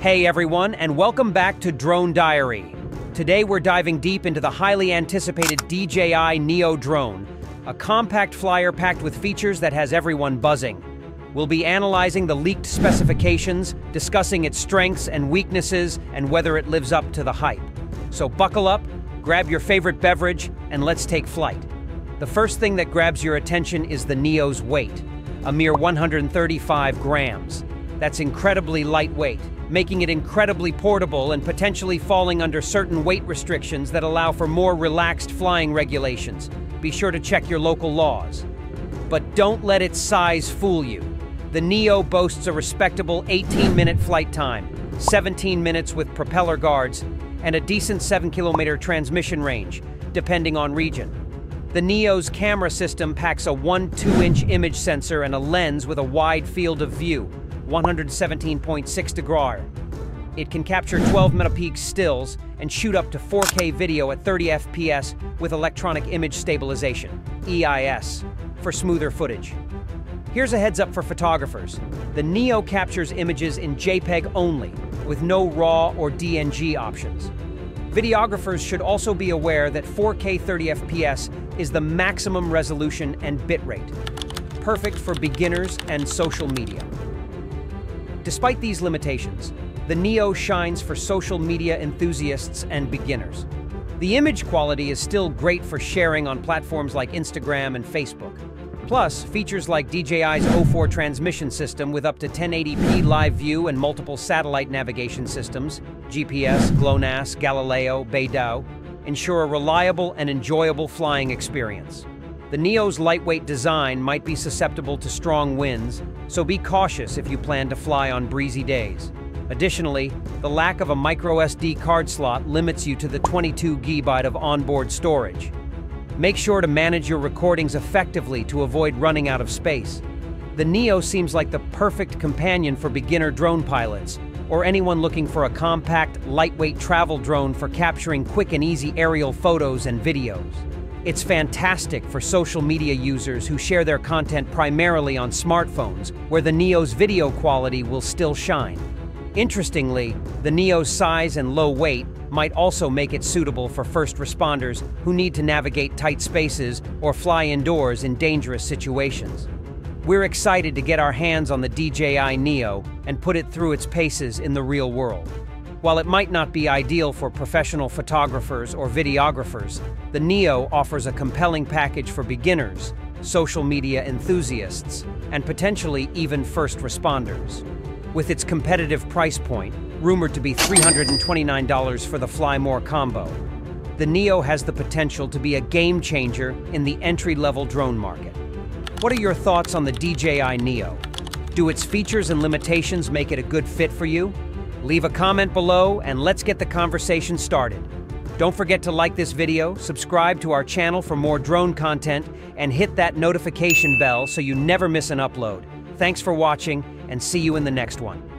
Hey everyone, and welcome back to Drone Diary. Today we're diving deep into the highly anticipated DJI Neo drone, a compact flyer packed with features that has everyone buzzing. We'll be analyzing the leaked specifications, discussing its strengths and weaknesses, and whether it lives up to the hype. So buckle up, grab your favorite beverage, and let's take flight. The first thing that grabs your attention is the Neo's weight, a mere 135 grams. That's incredibly lightweight, making it incredibly portable and potentially falling under certain weight restrictions that allow for more relaxed flying regulations. Be sure to check your local laws. But don't let its size fool you. The Neo boasts a respectable 18-minute flight time, 17 minutes with propeller guards, and a decent 7-kilometer transmission range, depending on region. The Neo's camera system packs a 1 2-inch image sensor and a lens with a wide field of view, 117.6 degree. It can capture 12 megapixel stills and shoot up to 4K video at 30 FPS with electronic image stabilization, EIS, for smoother footage. Here's a heads up for photographers. The Neo captures images in JPEG only, with no RAW or DNG options. Videographers should also be aware that 4K 30 FPS is the maximum resolution and bitrate, perfect for beginners and social media. Despite these limitations, the Neo shines for social media enthusiasts and beginners. The image quality is still great for sharing on platforms like Instagram and Facebook. Plus, features like DJI's O4 transmission system with up to 1080p live view and multiple satellite navigation systems, GPS, GLONASS, Galileo, Beidou, ensure a reliable and enjoyable flying experience. The Neo's lightweight design might be susceptible to strong winds, so be cautious if you plan to fly on breezy days. Additionally, the lack of a microSD card slot limits you to the 22 GB of onboard storage. Make sure to manage your recordings effectively to avoid running out of space. The Neo seems like the perfect companion for beginner drone pilots, or anyone looking for a compact, lightweight travel drone for capturing quick and easy aerial photos and videos. It's fantastic for social media users who share their content primarily on smartphones, where the Neo's video quality will still shine. Interestingly, the Neo's size and low weight might also make it suitable for first responders who need to navigate tight spaces or fly indoors in dangerous situations. We're excited to get our hands on the DJI Neo and put it through its paces in the real world. While it might not be ideal for professional photographers or videographers, the Neo offers a compelling package for beginners, social media enthusiasts, and potentially even first responders. With its competitive price point, rumored to be $329 for the Fly More combo. The Neo has the potential to be a game changer in the entry-level drone market. What are your thoughts on the DJI Neo? Do its features and limitations make it a good fit for you? Leave a comment below and let's get the conversation started. Don't forget to like this video, subscribe to our channel for more drone content, and hit that notification bell so you never miss an upload. Thanks for watching, and see you in the next one.